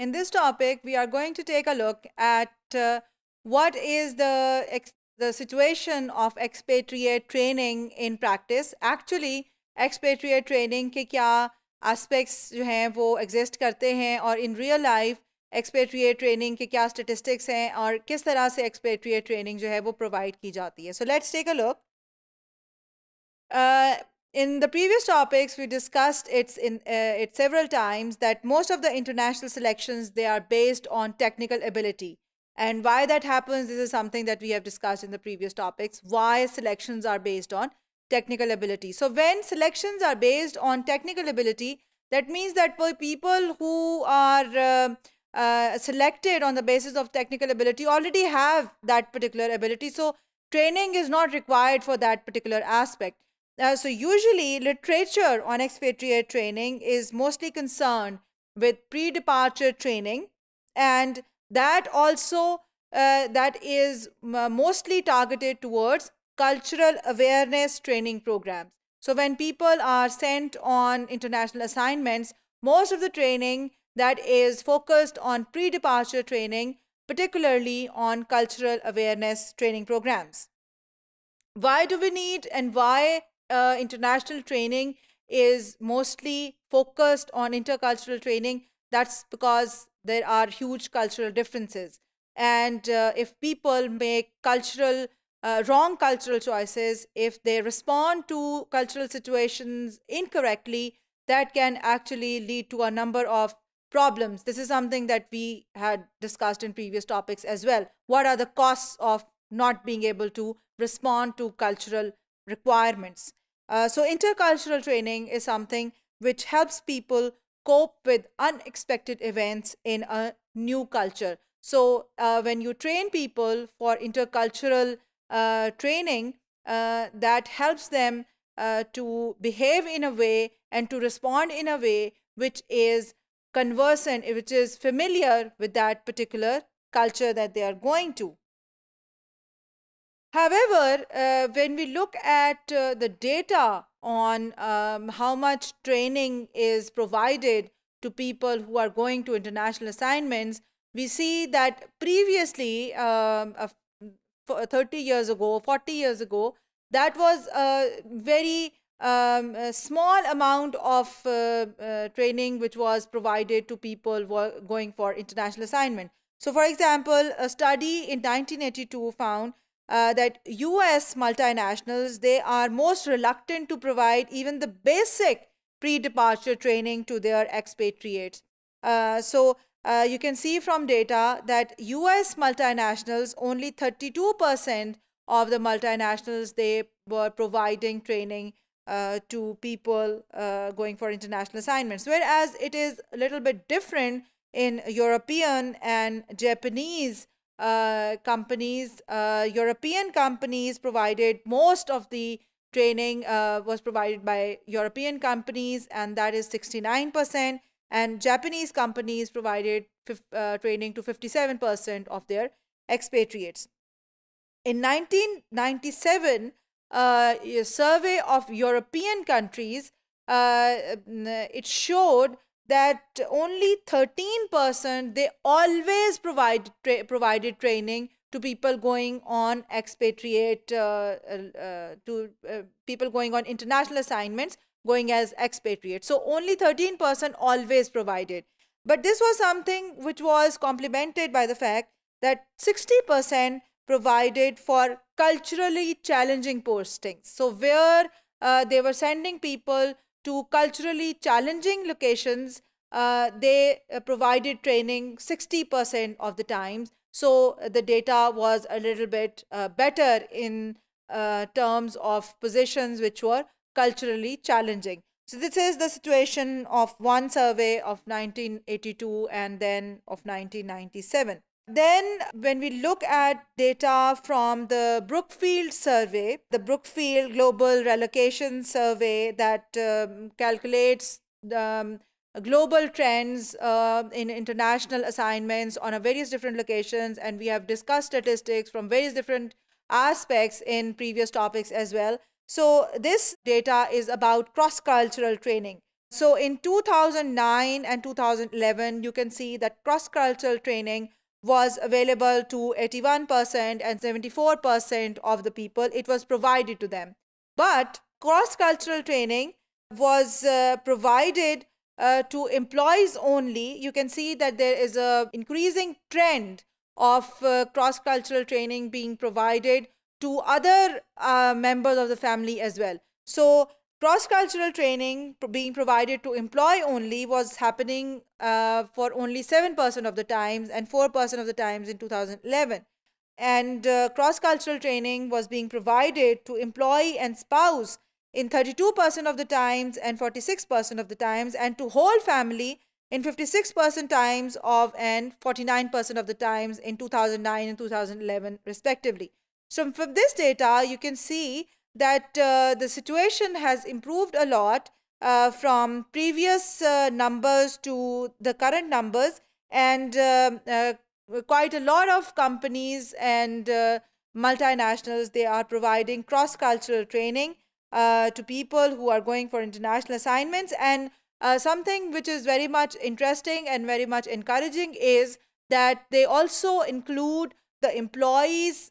In this topic, we are going to take a look at uh, what is the the situation of expatriate training in practice. Actually, expatriate training के क्या aspects जो हैं वो exist करते हैं और in real life expatriate training के क्या statistics हैं और किस तरह से expatriate training जो है वो provide की जाती है. So let's take a look. Uh, in the previous topics, we discussed it's in uh, it several times that most of the international selections they are based on technical ability. And why that happens, this is something that we have discussed in the previous topics. Why selections are based on technical ability. So when selections are based on technical ability, that means that for people who are uh, uh, selected on the basis of technical ability already have that particular ability. So training is not required for that particular aspect. Uh, so usually literature on expatriate training is mostly concerned with pre-departure training and that also uh, that is mostly targeted towards cultural awareness training programs. So when people are sent on international assignments, most of the training that is focused on pre-departure training, particularly on cultural awareness training programs. Why do we need and why uh, international training is mostly focused on intercultural training? That's because there are huge cultural differences. And uh, if people make cultural, uh, wrong cultural choices, if they respond to cultural situations incorrectly, that can actually lead to a number of problems. This is something that we had discussed in previous topics as well. What are the costs of not being able to respond to cultural requirements? Uh, so, intercultural training is something which helps people cope with unexpected events in a new culture. So, uh, when you train people for intercultural uh, training, uh, that helps them uh, to behave in a way and to respond in a way which is conversant, which is familiar with that particular culture that they are going to. However, uh, when we look at uh, the data on um, how much training is provided to people who are going to international assignments, we see that previously, um, 30 years ago, 40 years ago, that was a very um, a small amount of uh, uh, training which was provided to people going for international assignment. So, for example, a study in 1982 found uh, that US multinationals they are most reluctant to provide even the basic pre-departure training to their expatriates. Uh, so uh, you can see from data that US multinationals only 32% of the multinationals they were providing training uh, to people uh, going for international assignments whereas it is a little bit different in European and Japanese uh, companies, uh, European companies provided most of the training uh, was provided by European companies, and that is 69%. And Japanese companies provided uh, training to 57% of their expatriates. In 1997, uh, a survey of European countries, uh, it showed that only 13% they always provide tra provided training to people going on expatriate uh, uh, to uh, people going on international assignments going as expatriates so only 13% always provided. But this was something which was complemented by the fact that 60% provided for culturally challenging postings. So where uh, they were sending people to culturally challenging locations, uh, they uh, provided training 60% of the times. So uh, the data was a little bit uh, better in uh, terms of positions which were culturally challenging. So this is the situation of one survey of 1982 and then of 1997. Then, when we look at data from the Brookfield survey, the Brookfield Global Relocation Survey that um, calculates the um, global trends uh, in international assignments on various different locations, and we have discussed statistics from various different aspects in previous topics as well. So, this data is about cross cultural training. So in 2009 and 2011, you can see that cross-cultural training was available to 81% and 74% of the people. It was provided to them. But cross-cultural training was uh, provided uh, to employees only. You can see that there is a increasing trend of uh, cross-cultural training being provided to other uh, members of the family as well. So cross-cultural training being provided to employee only was happening uh, for only 7% of the times and 4% of the times in 2011 and uh, cross-cultural training was being provided to employee and spouse in 32% of the times and 46% of the times and to whole family in 56% times of and 49% of the times in 2009 and 2011 respectively. So from this data you can see that uh, the situation has improved a lot uh, from previous uh, numbers to the current numbers. And uh, uh, quite a lot of companies and uh, multinationals they are providing cross cultural training to people who are going for international assignments. And something which is very much interesting and very much encouraging is that they also include the employees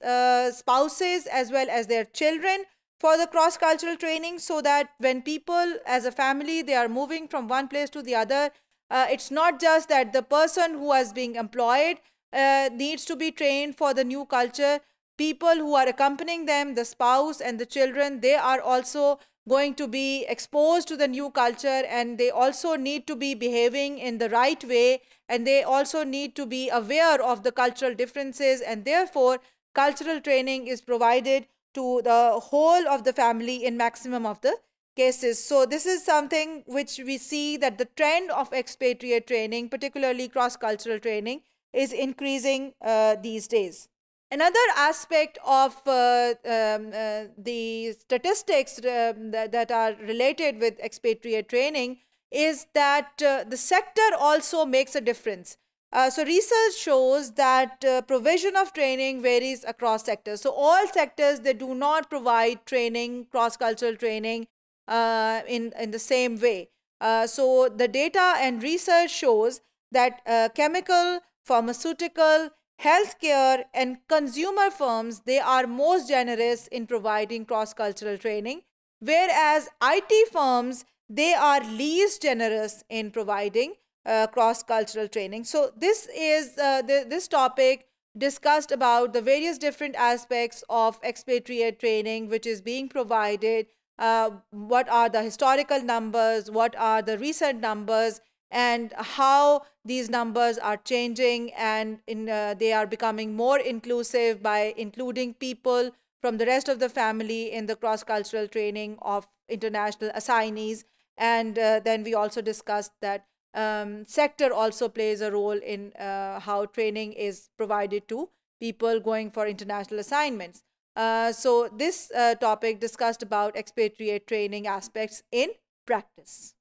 spouses as well as their children for the cross cultural training so that when people as a family they are moving from one place to the other uh, it's not just that the person who is being employed uh, needs to be trained for the new culture. People who are accompanying them the spouse and the children they are also going to be exposed to the new culture and they also need to be behaving in the right way and they also need to be aware of the cultural differences and therefore cultural training is provided to the whole of the family in maximum of the cases. So this is something which we see that the trend of expatriate training, particularly cross-cultural training, is increasing uh, these days. Another aspect of uh, um, uh, the statistics that, that, are related with expatriate training is that uh, the sector also makes a difference. Uh, so research shows that uh, provision of training varies across sectors. So all sectors, they do not provide training, cross-cultural training uh, in, in the same way. Uh, so the data and research shows that uh, chemical, pharmaceutical, healthcare and consumer firms, they are most generous in providing cross-cultural training. Whereas IT firms, they are least generous in providing uh, cross-cultural training. So this is uh, the, this topic discussed about the various different aspects of expatriate training which is being provided, uh, what are the historical numbers, what are the recent numbers, and how these numbers are changing and in, uh, they are becoming more inclusive by including people from the rest of the family in the cross-cultural training of international assignees. And uh, then we also discussed that um, sector also plays a role in uh, how training is provided to people going for international assignments. Uh, so this uh, topic discussed about expatriate training aspects in practice.